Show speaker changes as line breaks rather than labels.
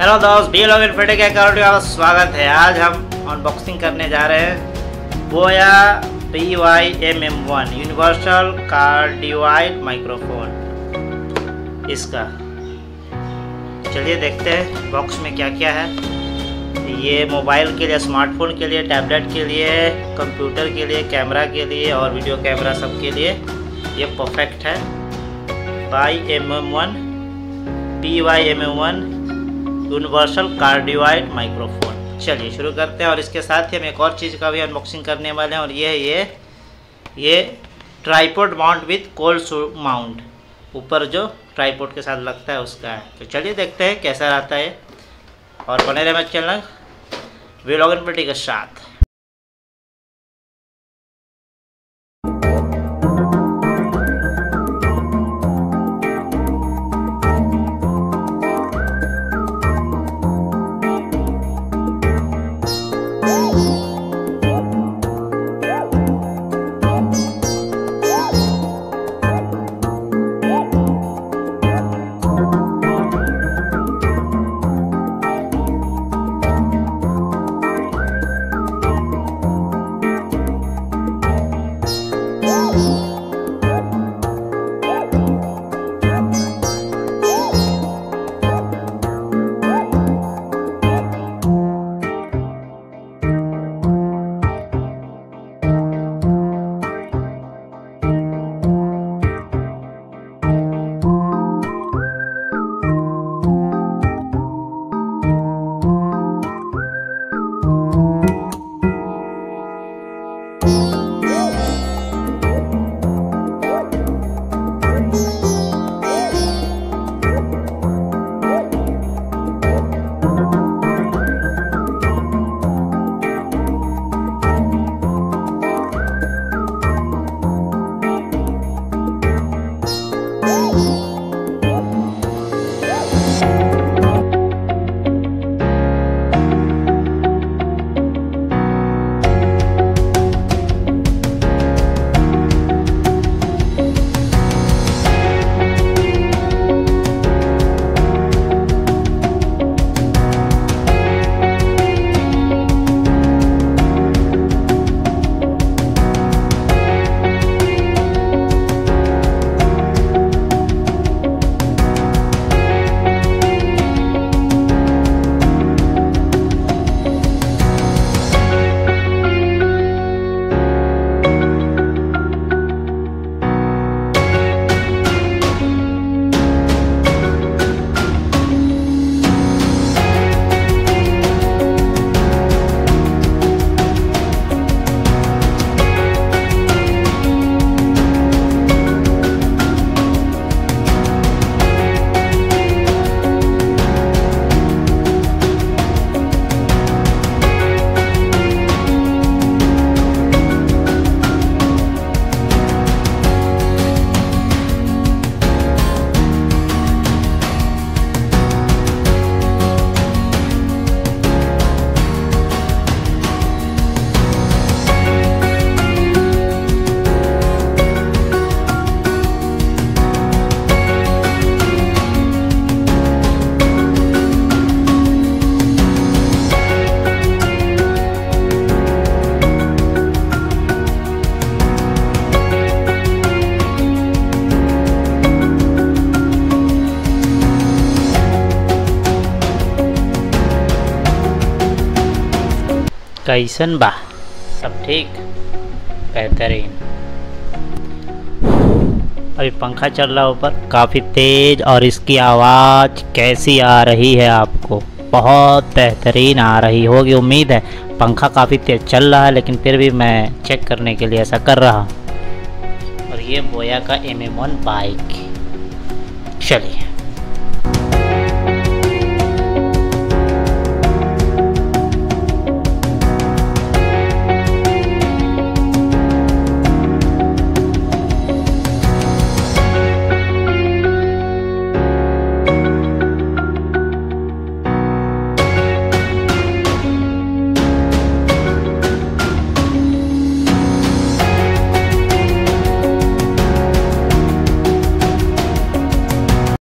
Hello दोस्त blog infinity के account आपका स्वागत है। आज हम अनबॉक्सिंग करने जा रहे हैं। Boya P Y M M one universal cardioid microphone इसका। चलिए देखते हैं बॉक्स में क्या क्या है। ये मोबाइल के लिए स्मार्टफ़ोन के लिए टैबलेट के लिए कंप्यूटर के लिए कैमरा के लिए और वीडियो कैमरा सब के लिए। ये परफेक्ट है। By M M one P Y M M one universal cardioid microphone चलिए, शुरू करते हैं और इसके साथ ही हम एक और चीज़ का भी अनबॉक्सिंग करने वाले हैं और ये है, ये ये tripod mount with cold mount ऊपर जो ट्राईपोर्ट के साथ लगता है उसका है। तो चलिए देखते हैं कैसा रहता है। और बने रहे मैं। चैनल वीलॉगन पेटी के साथ। कैसन बा? सब ठीक? बेहतरीन। अभी पंखा चल रहा है ऊपर। काफ़ी तेज़ और इसकी आवाज़ कैसी आ रही है आपको? बहुत बेहतरीन आ रही होगी, उम्मीद है। पंखा काफ़ी तेज़ चल रहा है, लेकिन फिर भी मैं चेक करने के लिए ऐसा कर रहा और ये बोया का एम एम बाइक चलिए।